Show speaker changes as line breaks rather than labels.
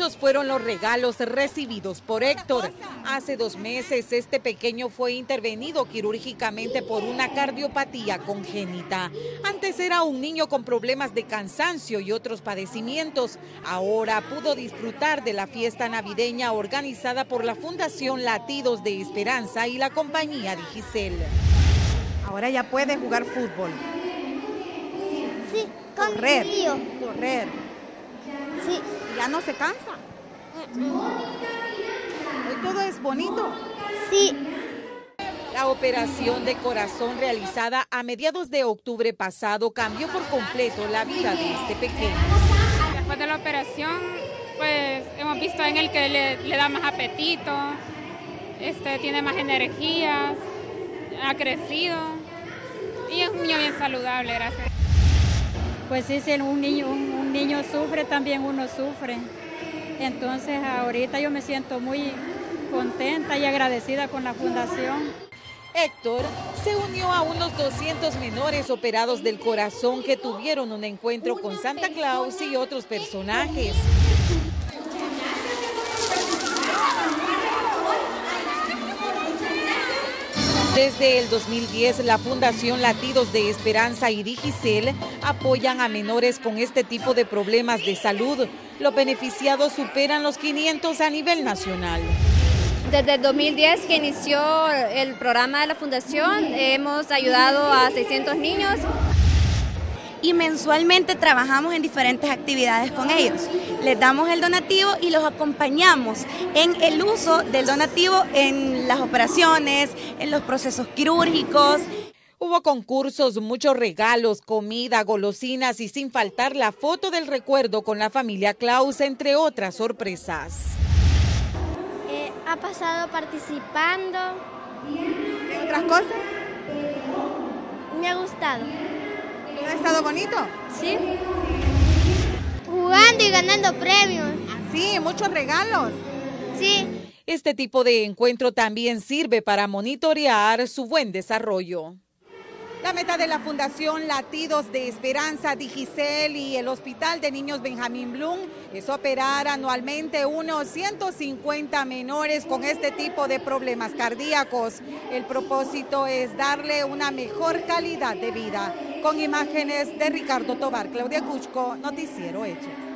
Muchos fueron los regalos recibidos por Héctor. Hace dos meses este pequeño fue intervenido quirúrgicamente por una cardiopatía congénita. Antes era un niño con problemas de cansancio y otros padecimientos. Ahora pudo disfrutar de la fiesta navideña organizada por la Fundación Latidos de Esperanza y la compañía de Giselle. Ahora ya puede jugar fútbol.
Sí, con
Correr. Correr.
Sí.
Ya no se cansa. Hoy todo es bonito.
Sí.
La operación de corazón realizada a mediados de octubre pasado cambió por completo la vida de este pequeño.
Después de la operación, pues hemos visto en él que le, le da más apetito, este, tiene más energías, ha crecido y es un niño bien saludable, gracias.
Pues sí, si un niño, un, niño sufre, también uno sufre. Entonces ahorita yo me siento muy contenta y agradecida con la fundación.
Héctor se unió a unos 200 menores operados del corazón que tuvieron un encuentro con Santa Claus y otros personajes. Desde el 2010, la Fundación Latidos de Esperanza y Digicel apoyan a menores con este tipo de problemas de salud. Los beneficiados superan los 500 a nivel nacional.
Desde el 2010 que inició el programa de la Fundación, hemos ayudado a 600 niños.
Y mensualmente trabajamos en diferentes actividades con ellos. Les damos el donativo y los acompañamos en el uso del donativo en las operaciones, en los procesos quirúrgicos.
Hubo concursos, muchos regalos, comida, golosinas y sin faltar la foto del recuerdo con la familia Klaus, entre otras sorpresas.
Eh, ha pasado participando.
¿Qué otras cosas?
Me ha gustado.
¿Ha estado bonito?
Sí. Jugando y ganando premios.
Sí, muchos regalos.
Sí.
Este tipo de encuentro también sirve para monitorear su buen desarrollo. La meta de la Fundación Latidos de Esperanza Digicel y el Hospital de Niños Benjamín Blum es operar anualmente unos 150 menores con este tipo de problemas cardíacos. El propósito es darle una mejor calidad de vida. Con imágenes de Ricardo Tobar, Claudia Cuchco, Noticiero Hechos.